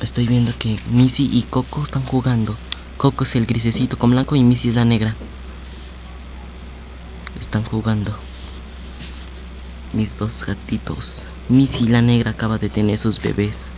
estoy viendo que Missy y Coco están jugando. Coco es el grisecito con blanco y Missy es la negra. Están jugando. Mis dos gatitos. Missy la negra acaba de tener sus bebés.